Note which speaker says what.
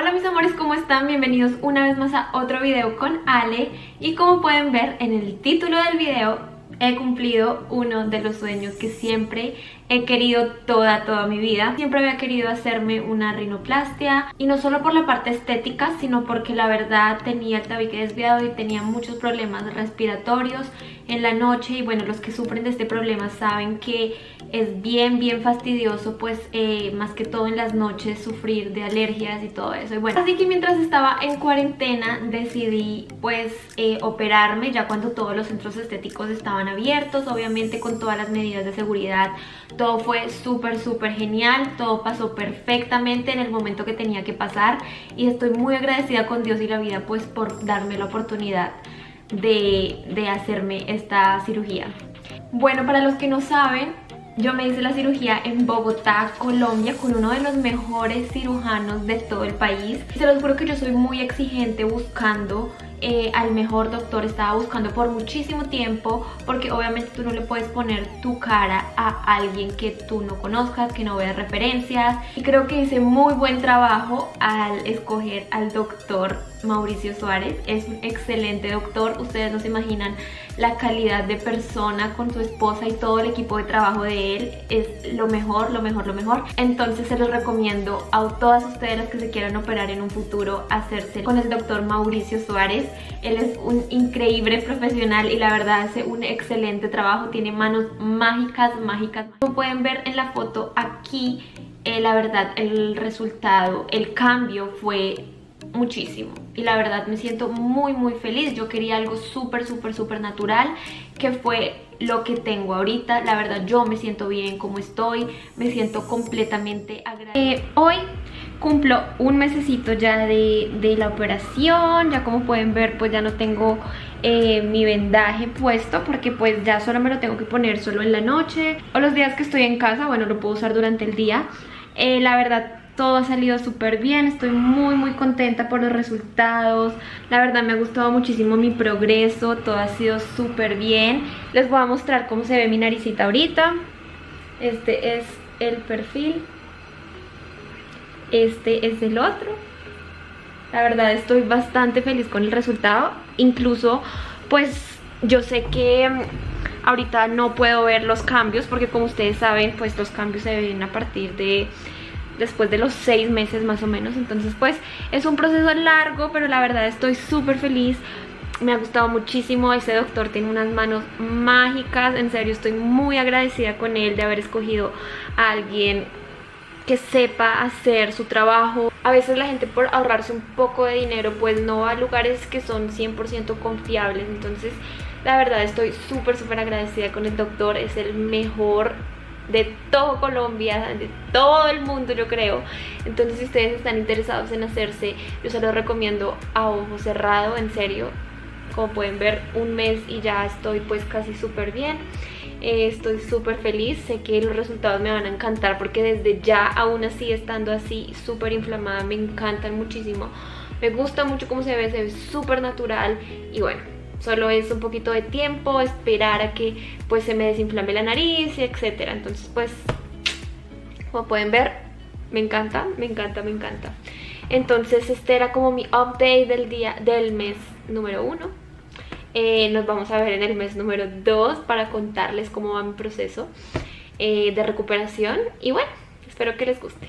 Speaker 1: Hola mis amores, ¿cómo están? Bienvenidos una vez más a otro video con Ale y como pueden ver en el título del video he cumplido uno de los sueños que siempre he querido toda, toda mi vida. Siempre había querido hacerme una rinoplastia y no solo por la parte estética, sino porque la verdad tenía el tabique desviado y tenía muchos problemas respiratorios en la noche y bueno, los que sufren de este problema saben que es bien, bien fastidioso pues eh, más que todo en las noches sufrir de alergias y todo eso. Y bueno, así que mientras estaba en cuarentena decidí pues eh, operarme ya cuando todos los centros estéticos estaban abiertos, obviamente con todas las medidas de seguridad. Todo fue súper, súper genial, todo pasó perfectamente en el momento que tenía que pasar y estoy muy agradecida con Dios y la vida pues por darme la oportunidad de, de hacerme esta cirugía. Bueno, para los que no saben, yo me hice la cirugía en Bogotá, Colombia, con uno de los mejores cirujanos de todo el país. Se los juro que yo soy muy exigente buscando eh, al mejor doctor, estaba buscando por muchísimo tiempo porque obviamente tú no le puedes poner tu cara a alguien que tú no conozcas, que no veas referencias. Y creo que hice muy buen trabajo al escoger al doctor Mauricio Suárez, es un excelente doctor, ustedes no se imaginan la calidad de persona con su esposa y todo el equipo de trabajo de él. Es lo mejor, lo mejor, lo mejor. Entonces se los recomiendo a todas ustedes las que se quieran operar en un futuro hacerse con el doctor Mauricio Suárez. Él es un increíble profesional y la verdad hace un excelente trabajo, tiene manos mágicas, mágicas. Como pueden ver en la foto aquí, eh, la verdad el resultado, el cambio fue muchísimo. Y la verdad me siento muy muy feliz. Yo quería algo súper súper súper natural que fue lo que tengo ahorita. La verdad yo me siento bien como estoy. Me siento completamente agradecida eh, hoy cumplo un mesecito ya de, la operación ya como pueden ver pues ya no tengo eh, mi vendaje puesto porque pues ya solo me lo tengo que poner solo en la noche o los días que estoy en casa bueno lo puedo usar durante el día. Eh, la verdad todo ha salido súper bien, estoy muy muy contenta por los resultados, la verdad me ha gustado muchísimo mi progreso, todo ha sido súper bien. Les voy a mostrar cómo se ve mi naricita ahorita, este es el perfil, este es el otro, la verdad estoy bastante feliz con el resultado, incluso pues yo sé que mm, ahorita no puedo ver los cambios porque como ustedes saben pues los cambios se ven a partir de después de los seis meses más o menos. Entonces pues es un proceso largo pero la verdad estoy súper feliz. Me ha gustado muchísimo, ese doctor tiene unas manos mágicas, en serio estoy muy agradecida con él de haber escogido a alguien que sepa hacer su trabajo. A veces la gente por ahorrarse un poco de dinero pues no va a lugares que son 100% confiables, entonces la verdad estoy súper súper agradecida con el doctor, es el mejor de todo Colombia, de todo el mundo yo creo. Entonces si ustedes están interesados en hacerse, yo se los recomiendo a ojo cerrado, en serio. Como pueden ver, un mes y ya estoy pues casi súper bien. Eh, estoy súper feliz, sé que los resultados me van a encantar porque desde ya, aún así estando así súper inflamada, me encantan muchísimo. Me gusta mucho cómo se ve, se ve súper natural y bueno, Solo es un poquito de tiempo, esperar a que pues se me desinflame la nariz, etcétera. Entonces pues, como pueden ver, me encanta, me encanta, me encanta. Entonces este era como mi update del día, del mes número uno. Eh, nos vamos a ver en el mes número 2 para contarles cómo va mi proceso eh, de recuperación. Y bueno, espero que les guste.